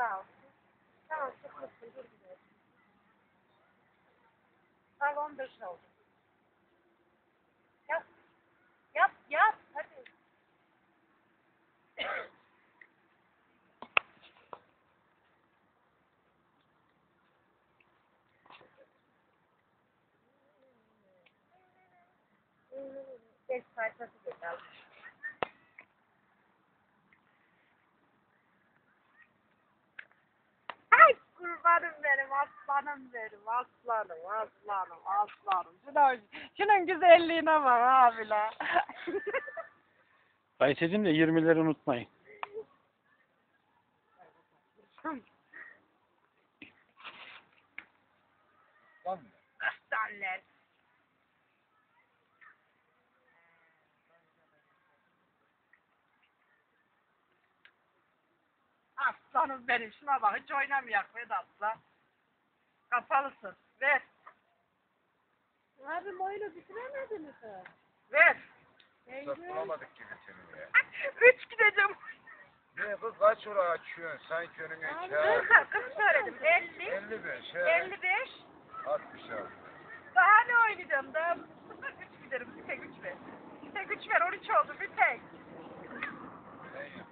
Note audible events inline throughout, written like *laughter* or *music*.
elli altı. Tamam çıkmışsın dur gidelim. On beş oldu. Yap. Yap yap hadi. Beş sayfası da aslanım benim aslanım aslanım aslanım. Şunun, şunun güzelliğine bak abiler. *laughs* Ayşe'cim de 20'leri unutmayın. Aslanlar. Aslanım benim şuna bak hiç oynamayak Vedat'la. Kapalısın. Ver. Abim oyunu bitiremediniz mi? Ver. Fırsat bulamadık gibi seni ya. *laughs* Üç gideceğim. Ne kız kaç ora açıyorsun sanki önüne Abi, kağıt. Kırk, kırk söyledim. Elli. 55 he. Elli beş. 66. Daha ne oynayacağım? Daha *laughs* üç giderim. Bir tek üç ver. Bir tek üç oldu. Bir tek. Ne yap?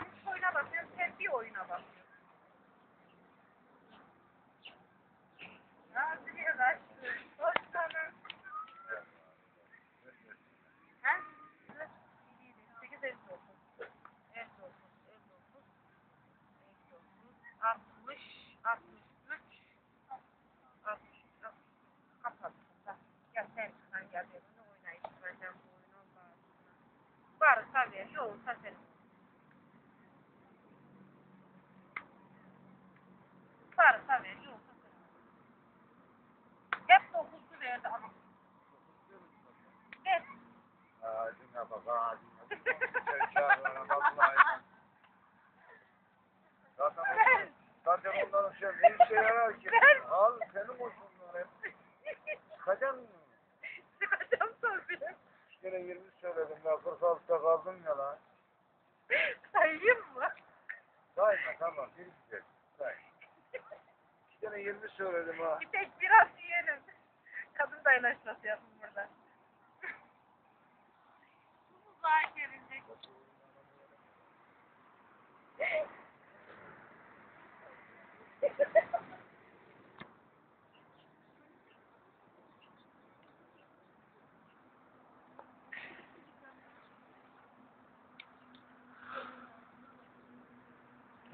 Üç oyuna basıyorum. Sen bir oyuna basıyorsun. Nasıl bir kaçtı? Hoş sana. Ha? Sekiz elli dokuz. Elli dokuz. Elli dokuz. Elli dokuz. Altmış. Altmış üç. Altmış. altmış. Kapat. Bak, Gel sen sen gel benimle oynayın. Ben bu oyunu Allah'a Varsa ver. Yoksa sen. Varsa ver. Yoksa sen. Hep dokuzlu verdi ama. Ver. Ağzına bak çağırana vallahi. Zaten, zaten onların şey bir işe yarar ki. Al senin olsunlar hep. Çıkacaksın mı? Çıkacağım tabii. Bir kere 20 söyledim ya 46'da kaldım ya lan. Sayayım mı? Sayma tamam bir güzel. Say. Bir kere 20 söyledim ha. Bir tek biraz yiyelim. Kadın dayanışması yapın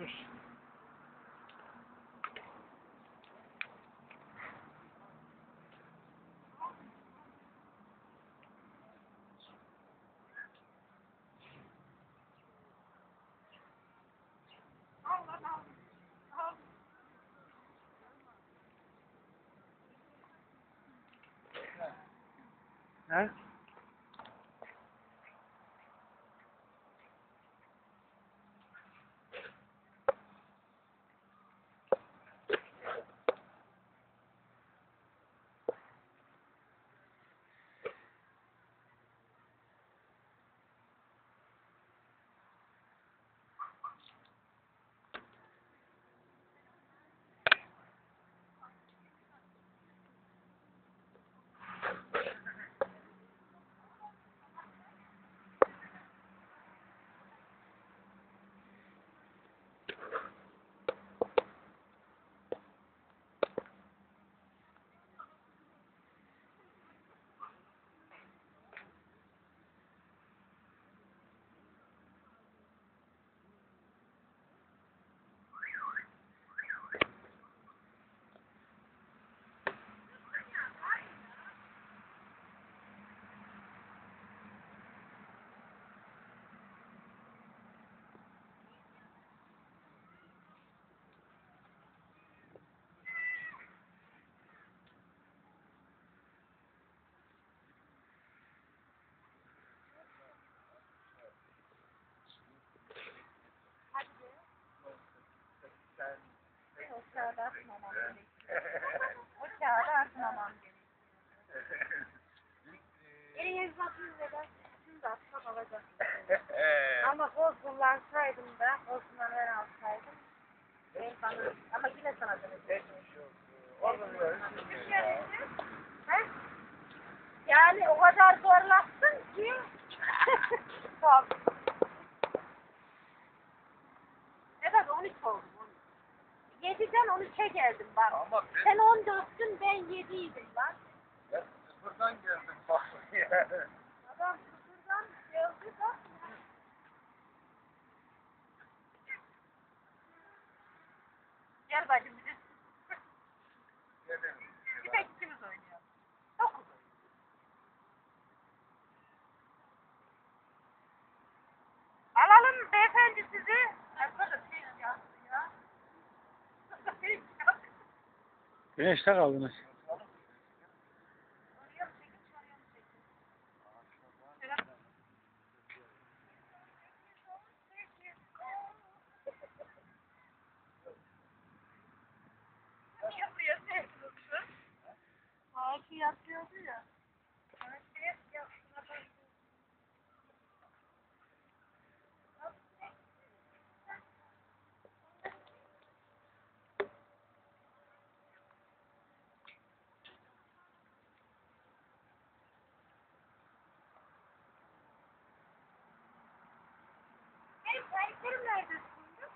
Dur. Al ki. *laughs* Tabii. Evet 13 oldum. 7'den 13'e geldim bak. Ama ben, Sen 14'tün ben 7'ydim bak. ben sıfırdan geldim bak. Adam sıfırdan geldi bak. Gel bacım bizi. Buraya çekiyorsun? Ağacı yapıyordu ya. Evet, evet, ya, şuna bak. Benim kayıtlarım nerede şimdi?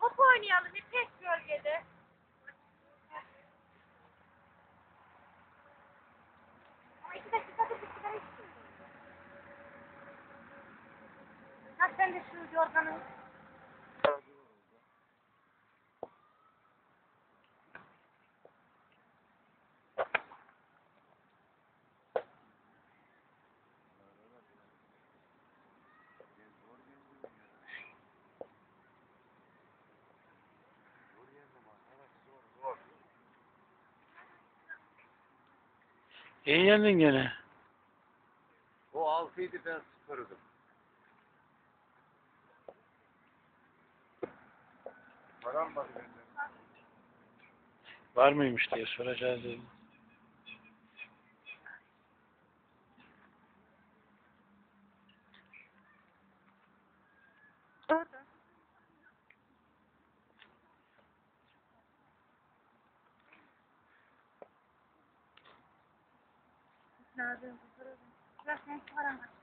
Top oynayalım İpek bölgede. Ama iki dakikada bir sigara içsin mi? Şu yorganı İyi yendin gene. O altıydı ben sıfırdım. Var mıymış diye soracağız dedim. Orada. Lazım, kızarım.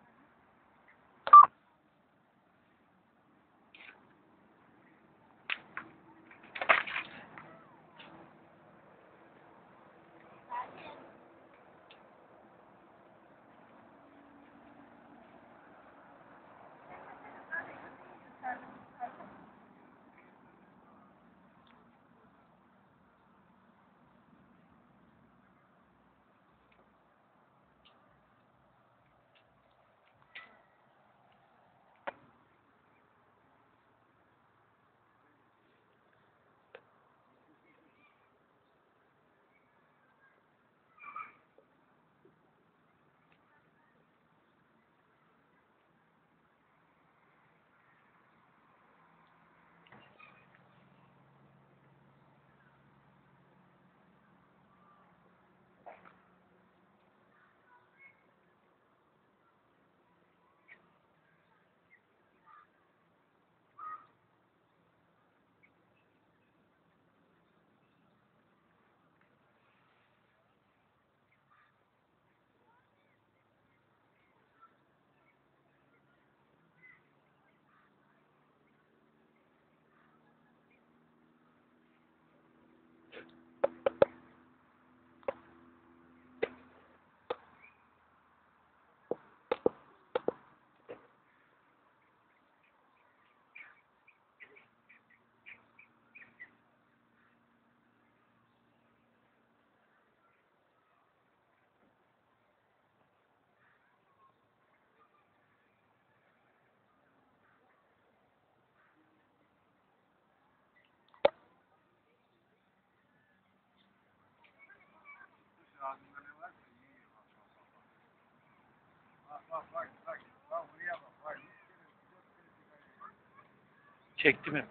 Çektim hep.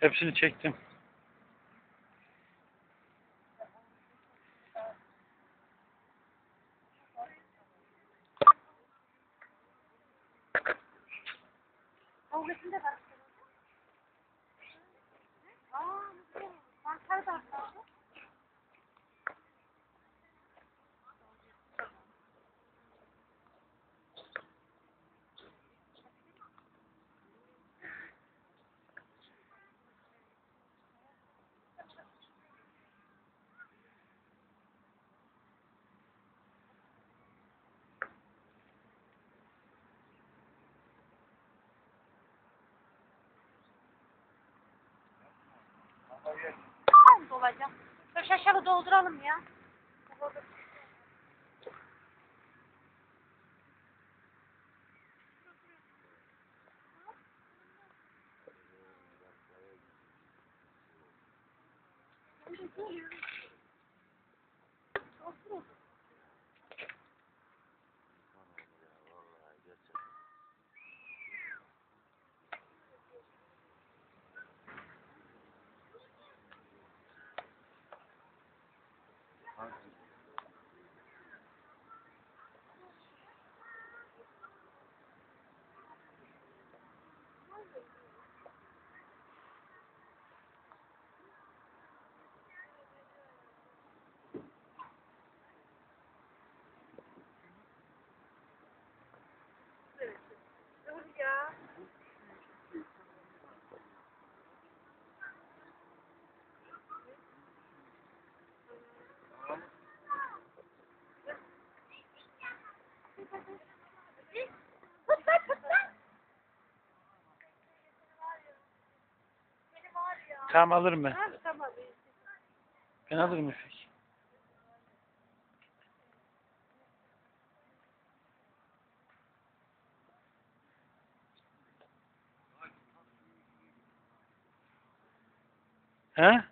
Hepsini çektim. Tamam dolacak. Şöyle şaşalı dolduralım ya. Dur ya. Tut lan tut lan. Tamam alırım ben. Ha, tamam. iyi. Ben